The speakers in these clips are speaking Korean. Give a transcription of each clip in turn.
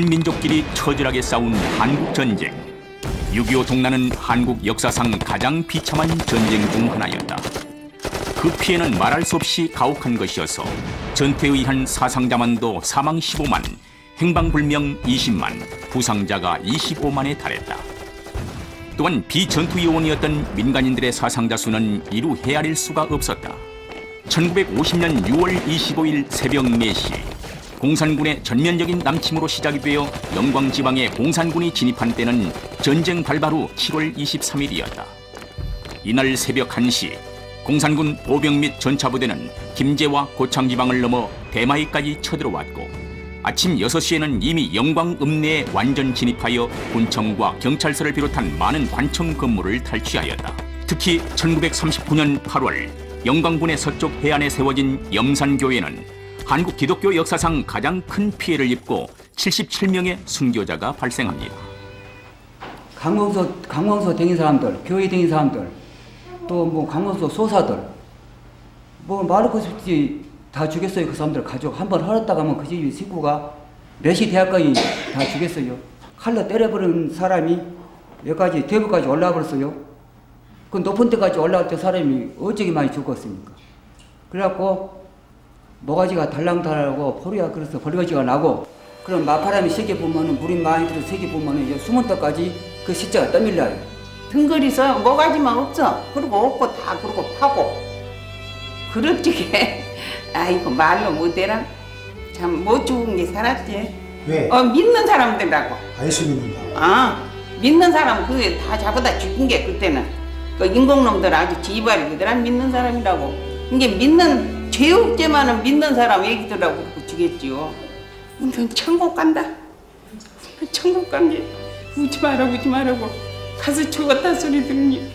같은 민족끼리 처절하게 싸운 한국 전쟁. 6.25 동란은 한국 역사상 가장 비참한 전쟁 중 하나였다. 그 피해는 말할 수 없이 가혹한 것이어서 전투에 의한 사상자만도 사망 15만, 행방불명 20만, 부상자가 25만에 달했다. 또한 비전투 요원이었던 민간인들의 사상자 수는 이루 헤아릴 수가 없었다. 1950년 6월 25일 새벽 4시 공산군의 전면적인 남침으로 시작이 되어 영광 지방에 공산군이 진입한 때는 전쟁 발발 후 7월 23일이었다. 이날 새벽 1시 공산군 보병 및 전차부대는 김제와 고창 지방을 넘어 대마이까지 쳐들어왔고 아침 6시에는 이미 영광 읍내에 완전 진입하여 군청과 경찰서를 비롯한 많은 관청 건물을 탈취하였다. 특히 1939년 8월 영광군의 서쪽 해안에 세워진 염산교회는 한국 기독교 역사상 가장 큰 피해를 입고 77명의 순교자가 발생합니다. 강원서 강원서 댕긴 사람들, 교회 댕긴 사람들, 또 뭐 강원서 소사들, 뭐 없이 다 죽였어요. 그 사람들 가족 한 번 헐었다가 하면 그 집 식구가 몇이 대학까지 다 죽였어요. 칼로 때려버린 사람이 여기까지 대부까지 올라와 버렸어요. 그 높은 데까지 올라갈 때 사람이 어쩌게 많이 죽었습니까? 그래갖고 모가지가 달랑달랑하고 포리가 그래서 벌거지가 나고 그럼 마파람이 세게 보면은 물이 많이 들어 세게 보면은 이제 숨은 데까지 그 십자가 떠밀려요. 등거리서 뭐가지만 없어. 그리고 없고 다 그러고 파고. 그렇지게 아이고 말로 못해라. 참 못 죽은 게 살았지. 왜? 어 믿는 사람들하고. 예수 믿는다. 아 믿는 사람 그게 다 잡아다 죽인 게 그때는 그 인공놈들 아주 지발이 그들한 믿는 사람이라고. 이게 믿는 죄업죄만은 믿는 사람 얘기들하고 그러고 죽였지요. 넌 천국 간다. 천국 간게 우지 마라 우지 말라고 가서 죽었다 소리 들으니.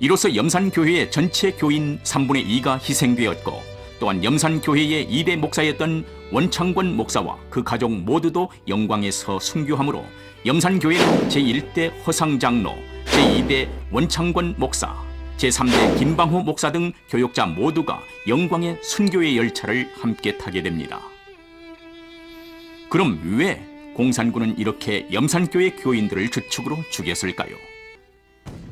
이로써 염산교회의 전체 교인 3분의 2가 희생되었고 또한 염산교회의 2대 목사였던 원창권 목사와 그 가족 모두도 영광에서 순교하므로 염산교회는 제1대 허상장로, 제2대 원창권 목사, 제3대 김방호 목사 등 교역자 모두가 영광의 순교의 열차를 함께 타게 됩니다. 그럼 왜 공산군은 이렇게 염산교회 교인들을 주축으로 죽였을까요?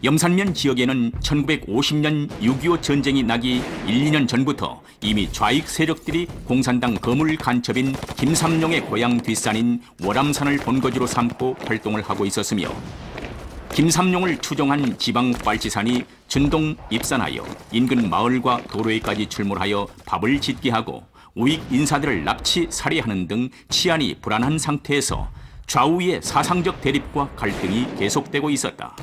염산면 지역에는 1950년 6.25 전쟁이 나기 1, 2년 전부터 이미 좌익 세력들이 공산당 거물 간첩인 김삼룡의 고향 뒷산인 월암산을 본거지로 삼고 활동을 하고 있었으며 김삼룡을 추종한 지방 빨치산이 준동 입산하여 인근 마을과 도로에까지 출몰하여 밥을 짓게 하고 우익 인사들을 납치 살해하는 등 치안이 불안한 상태에서 좌우의 사상적 대립과 갈등이 계속되고 있었다.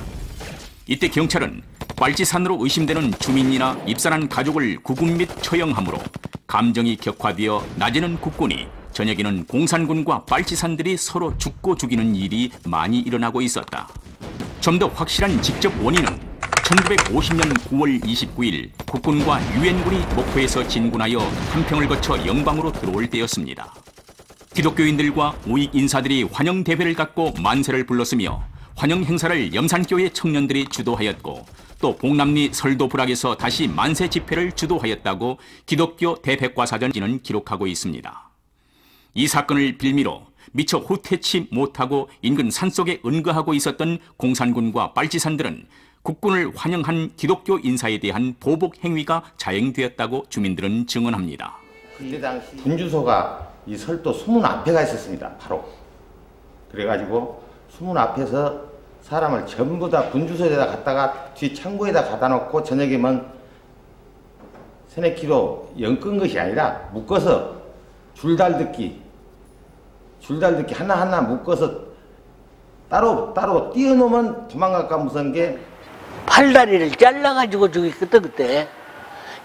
이때 경찰은 빨치산으로 의심되는 주민이나 입산한 가족을 구금 및 처형하므로 감정이 격화되어 낮에는 국군이 저녁에는 공산군과 빨치산들이 서로 죽고 죽이는 일이 많이 일어나고 있었다. 좀 더 확실한 직접 원인은 1950년 9월 29일 국군과 유엔군이 목포에서 진군하여 한평을 거쳐 영광으로 들어올 때였습니다. 기독교인들과 우익 인사들이 환영 대회를 갖고 만세를 불렀으며 환영 행사를 염산교회 청년들이 주도하였고 또 봉남리 설도불락에서 다시 만세 집회를 주도하였다고 기독교 대백과사전지는 기록하고 있습니다. 이 사건을 빌미로 미처 후퇴치 못하고 인근 산속에 은거하고 있었던 공산군과 빨치산들은 국군을 환영한 기독교 인사에 대한 보복 행위가 자행되었다고 주민들은 증언합니다. 그때 당시 분주소가 이 설도 수문 앞에 가 있었습니다. 바로. 그래가지고 수문 앞에서 사람을 전부 다 분주소에다 갖다가 뒤 창고에다 갖다 놓고 저녁이면 세네키로 엮은 것이 아니라 묶어서 줄달듣기 줄달듣기 하나하나 묶어서 따로 따로 띄워놓으면 도망갈까 무서운 게 팔다리를 잘라가지고 죽였거든 그때.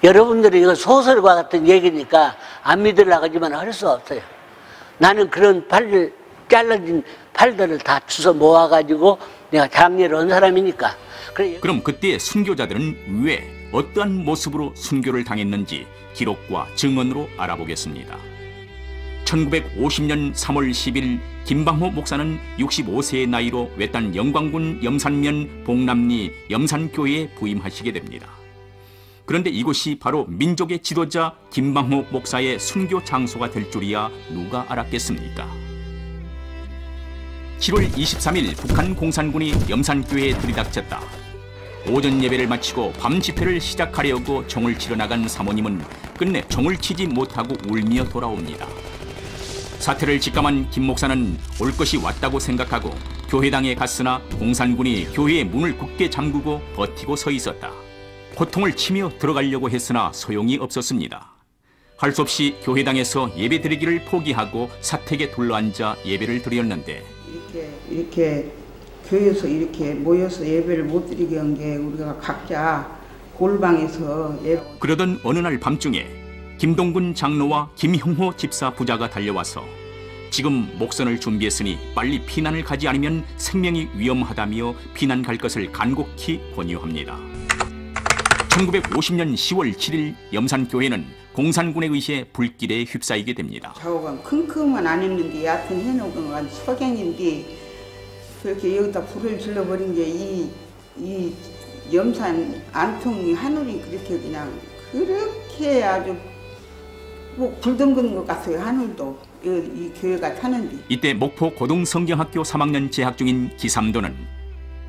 여러분들이 이거 소설과 같은 얘기니까 안 믿으려고 하지만 할 수 없어요. 나는 그런 팔을 잘라진 팔들을 다 주워 모아가지고 내가 장례를 한 사람이니까. 그래 그럼 그때 순교자들은 왜 어떠한 모습으로 순교를 당했는지 기록과 증언으로 알아보겠습니다. 1950년 3월 10일 김방호 목사는 65세의 나이로 외딴 영광군 염산면 봉남리 염산교회에 부임하시게 됩니다. 그런데 이곳이 바로 민족의 지도자 김방호 목사의 순교 장소가 될 줄이야 누가 알았겠습니까? 7월 23일 북한 공산군이 염산교회에 들이닥쳤다. 오전 예배를 마치고 밤 집회를 시작하려고 종을 치러 나간 사모님은 끝내 종을 치지 못하고 울며 돌아옵니다. 사태를 직감한 김 목사는 올 것이 왔다고 생각하고 교회당에 갔으나 공산군이 교회의 문을 굳게 잠그고 버티고 서 있었다. 고통을 치며 들어가려고 했으나 소용이 없었습니다. 할 수 없이 교회당에서 예배 드리기를 포기하고 사택에 둘러앉아 예배를 드렸는데 이렇게 이렇게 교회에서 이렇게 모여서 예배를 못 드리게 한 게 우리가 각자 골방에서 예 그러던 어느 날 밤중에 김동군 장로와 김형호 집사 부자가 달려와서 지금 목선을 준비했으니 빨리 피난을 가지 않으면 생명이 위험하다며 피난 갈 것을 간곡히 권유합니다. 1950년 10월 7일 염산교회는 공산군에 의해 불길에 휩싸이게 됩니다. 좌우가 킁킁은 안 했는데 얕은 해놓은 건 석양인데 그렇게 여기다 불을 질러버린 게 이 이 염산 안통이 하늘이 그렇게 그냥 그렇게 아주 뭐 불덩 끄는 것 같아요 하늘도 이, 이 교회가 타는데 이때 목포 고등성경학교 3학년 재학 중인 기삼도는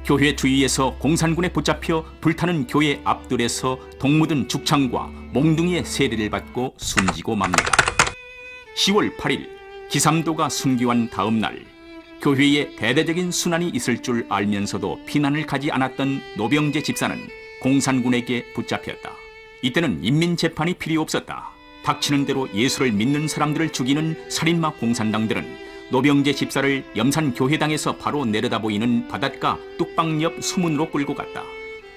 교회 주위에서 공산군에 붙잡혀 불타는 교회 앞들에서 동무든 죽창과 몽둥이의 세례를 받고 숨지고 맙니다. 10월 8일 기삼도가 순교한 다음 날 교회에 대대적인 순환이 있을 줄 알면서도 피난을 가지 않았던 노병재 집사는 공산군에게 붙잡혔다. 이때는 인민재판이 필요 없었다. 닥치는 대로 예수를 믿는 사람들을 죽이는 살인마 공산당들은 노병재 집사를 염산 교회당에서 바로 내려다 보이는 바닷가 뚝방 옆 수문으로 끌고 갔다.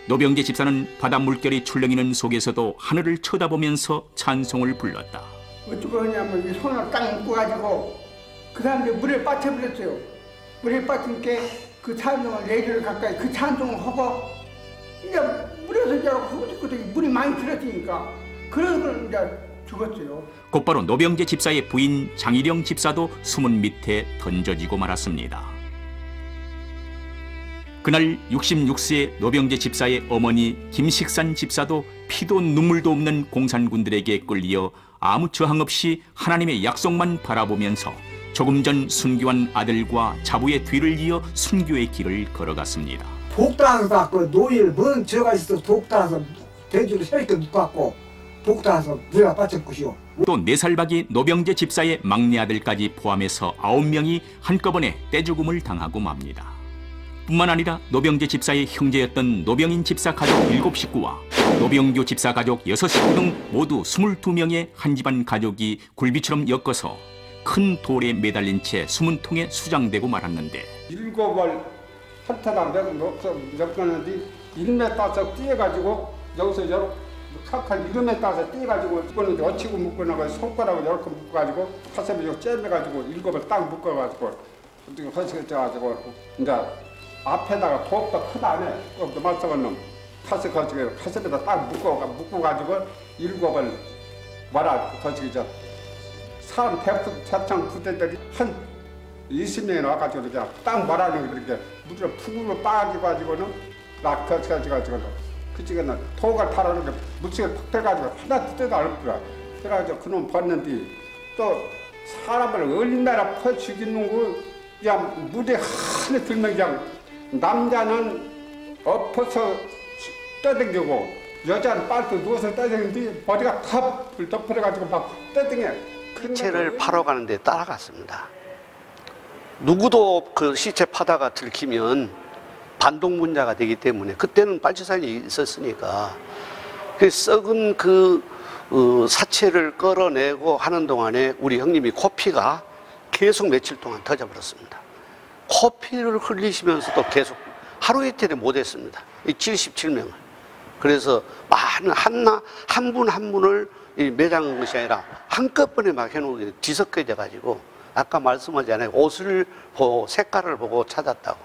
노병재 집사는 바다 물결이 출렁이는 속에서도 하늘을 쳐다보면서 찬송을 불렀다. 어쩌고 하냐면 이 손을 딱 묶어가지고 그 사람들 물에 빠져버렸어요. 물에 빠진 게그 찬송을 네줄 가까이 그 찬송을 하고 이제 물에서 이제 허우적거리 물이 많이 들었으니까 걸 이제 죽었어요. 곧바로 노병재 집사의 부인 장일영 집사도 수문 밑에 던져지고 말았습니다. 그날 66세 노병재 집사의 어머니 김식산 집사도 피도 눈물도 없는 공산군들에게 끌려 아무 저항 없이 하나님의 약속만 바라보면서 조금 전 순교한 아들과 자부의 뒤를 이어 순교의 길을 걸어갔습니다. 독다서 그 노일 먼 저가 있어 독다서 대주를 세게 묶어갖 고 독다서 물에 빠졌고요. 또네 살박이 노병재 집사의 막내 아들까지 포함해서 아홉 명이 한꺼번에 떼죽음을 당하고 맙니다. 뿐만 아니라 노병재 집사의 형제였던 노병인 집사 가족 일곱 식구와 노병교 집사 가족 여섯 식구 등 모두 스물두 명의 한 집안 가족이 굴비처럼 엮어서 큰 돌에 매달린 채 수문통에 수장되고 말았는데 일곱을 한타당 몇건는데 1m 따서 뛰어가지고 여기서 이렇 게 칼칼 1m 따서 뛰어가지고 묶었는데 어치고 묶어놔가 손가락을 이렇게 묶어가지고 이거 째매가지고 일곱을 딱 묶어가지고 어떻게 허식해져가지고 이제 앞에다가 독도 크다네 꼭도 맞서는 놈. 가슴 거치게 가슴에다 딱 묶어 묶어가지고 일곱을 뭐라. 거치게 저 사람 대표 대창 부대들이 한 20명이 나와가지고 그냥 딱 말하는 게 그렇게 무지로 푸으로 빠져가지고는 낙터쳐가지고는 그쪽에는 토가 타라는 게 무지개 팍 들어가지고 하나 뜯어도 않더라. 그래가지고 그놈 봤는데 또 사람을 얼마나 퍼 죽이는 거 그냥 무대 하나 들면 그냥 남자는 엎어서 떠댕기고 여자는 빨리 누워서 떠댕기는데 머리가 다 덮어가지고 막 떠댕겨. 시체를 파러 가는데 따라갔습니다. 누구도 그 시체 파다가 들키면 반동 분자가 되기 때문에 그때는 빨치산이 있었으니까 그 썩은 그 어, 사체를 끌어내고 하는 동안에 우리 형님이 코피가 계속 며칠 동안 터져버렸습니다. 코피를 흘리시면서도 계속 하루 이틀에 못했습니다. 77명을. 그래서 많은 한나 한 분 한 분을 이 매장한 것이 아니라 한꺼번에 막 해놓은 게 뒤섞여져 가지고 아까 말씀하잖아요. 옷을 보고 색깔을 보고 찾았다고.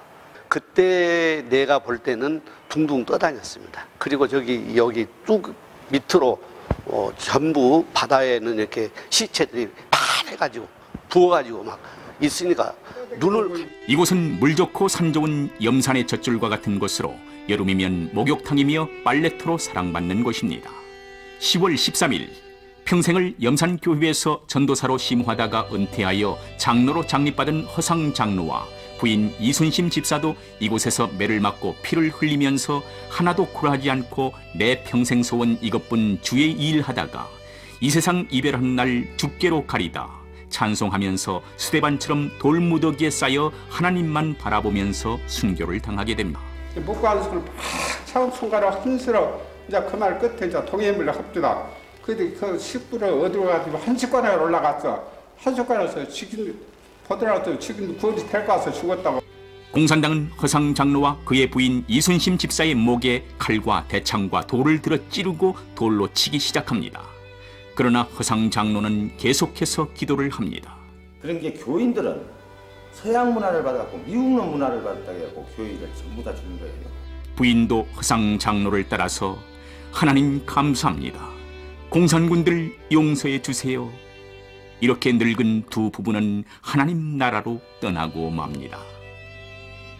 그때 내가 볼 때는 둥둥 떠다녔습니다. 그리고 저기 여기 뚝 밑으로 어, 전부 바다에는 이렇게 시체들이 파래가지고 부어가지고 막 있으니까 눈을 이곳은 물 좋고 산 좋은 염산의 젖줄과 같은 곳으로 여름이면 목욕탕이며 빨래터로 사랑받는 곳입니다. 10월 13일 평생을 염산교회에서 전도사로 심화하다가 은퇴하여 장로로 장립받은 허상 장로와 부인 이순심 집사도 이곳에서 매를 맞고 피를 흘리면서 하나도 굴하지 않고 내 평생 소원 이것뿐 주의 일하다가 이 세상 이별하는 날 죽게로 가리다 찬송하면서 수대반처럼 돌무더기에 쌓여 하나님만 바라보면서 순교를 당하게 됩니다. 먹고 하는 손을 막 차운 손가락 흔들어 이제 그말 끝에 이제 동해물을 합주다. 근데 그 식구를 어디로 가지고 한 숟가락에 올라갔어. 한 숟가락에서 지금 보더라도 지금 될것 같아서 죽었다고. 공산당은 허상 장로와 그의 부인 이순심 집사의 목에 칼과 대창과 돌을 들어 찌르고 돌로 치기 시작합니다. 그러나 허상 장로는 계속해서 기도를 합니다. 그런 게 교인들은 서양 문화를 받았고 미국 놈 문화를 받았다고 해고 교회를 전부 다 주는 거예요. 부인도 허상 장로를 따라서 하나님 감사합니다. 공산군들 용서해 주세요. 이렇게 늙은 두 부부는 하나님 나라로 떠나고 맙니다.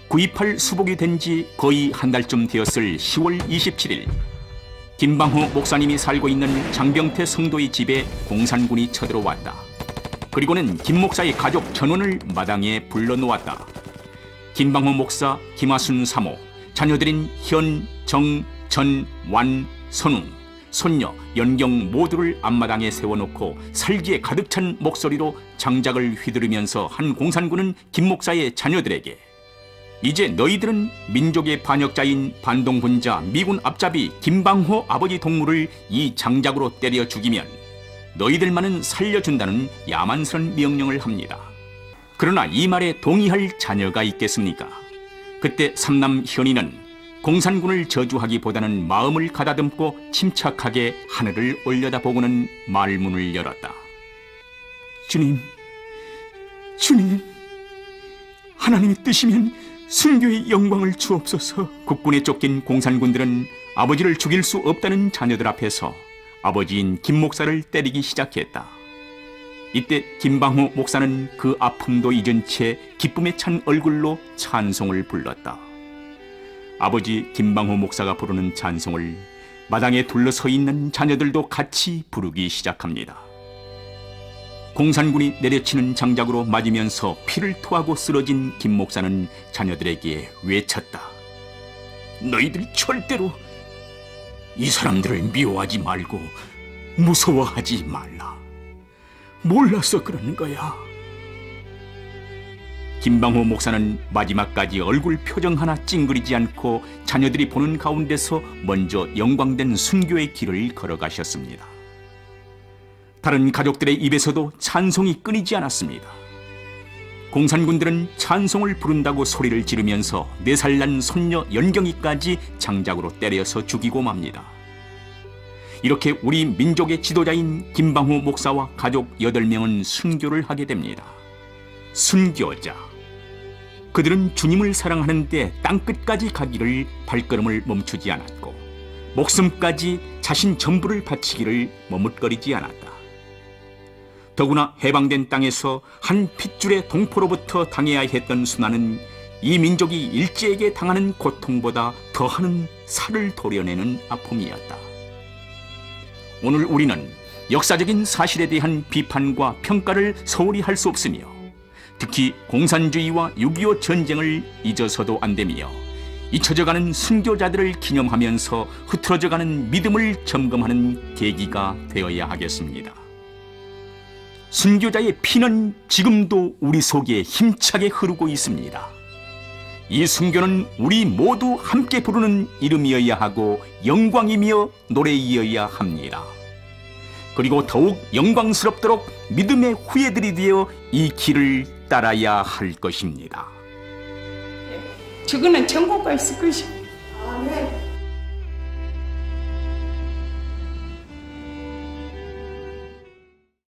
9.28 수복이 된 지 거의 한 달쯤 되었을 10월 27일 김방호 목사님이 살고 있는 장병태 성도의 집에 공산군이 쳐들어왔다. 그리고는 김 목사의 가족 전원을 마당에 불러놓았다. 김방호 목사, 김하순 사모, 자녀들인 현, 정, 전, 완, 선웅, 손녀, 연경 모두를 앞마당에 세워놓고 살기에 가득 찬 목소리로 장작을 휘두르면서 한 공산군은 김 목사의 자녀들에게 이제 너희들은 민족의 반역자인 반동분자 미군 앞잡이 김방호 아버지 동무를 이 장작으로 때려 죽이면 너희들만은 살려준다는 야만스런 명령을 합니다. 그러나 이 말에 동의할 자녀가 있겠습니까? 그때 삼남 현이는 공산군을 저주하기보다는 마음을 가다듬고 침착하게 하늘을 올려다보고는 말문을 열었다. 주님, 주님, 하나님의 뜻이면 순교의 영광을 주옵소서. 국군에 쫓긴 공산군들은 아버지를 죽일 수 없다는 자녀들 앞에서 아버지인 김 목사를 때리기 시작했다. 이때 김방호 목사는 그 아픔도 잊은 채 기쁨에 찬 얼굴로 찬송을 불렀다. 아버지 김방호 목사가 부르는 찬송을 마당에 둘러서 있는 자녀들도 같이 부르기 시작합니다. 공산군이 내려치는 장작으로 맞으면서 피를 토하고 쓰러진 김 목사는 자녀들에게 외쳤다. 너희들 절대로 이 사람들을 미워하지 말고 무서워하지 말라. 몰라서 그러는 거야. 김방호 목사는 마지막까지 얼굴 표정 하나 찡그리지 않고 자녀들이 보는 가운데서 먼저 영광된 순교의 길을 걸어가셨습니다. 다른 가족들의 입에서도 찬송이 끊이지 않았습니다. 공산군들은 찬송을 부른다고 소리를 지르면서 네 살 난 손녀 연경이까지 장작으로 때려서 죽이고 맙니다. 이렇게 우리 민족의 지도자인 김방호 목사와 가족 8명은 순교를 하게 됩니다. 순교자. 그들은 주님을 사랑하는 데 땅끝까지 가기를 발걸음을 멈추지 않았고 목숨까지 자신 전부를 바치기를 머뭇거리지 않았다. 더구나 해방된 땅에서 한 핏줄의 동포로부터 당해야 했던 순환은 이 민족이 일제에게 당하는 고통보다 더하는 살을 도려내는 아픔이었다. 오늘 우리는 역사적인 사실에 대한 비판과 평가를 소홀히 할 수 없으며 특히 공산주의와 6.25 전쟁을 잊어서도 안 되며 잊혀져가는 순교자들을 기념하면서 흐트러져가는 믿음을 점검하는 계기가 되어야 하겠습니다. 순교자의 피는 지금도 우리 속에 힘차게 흐르고 있습니다. 이 순교는 우리 모두 함께 부르는 이름이어야 하고 영광이며 노래이어야 합니다. 그리고 더욱 영광스럽도록 믿음의 후예들이 되어 이 길을 따라야 할 것입니다. 저거는 천국 가 있을 것이. 아멘.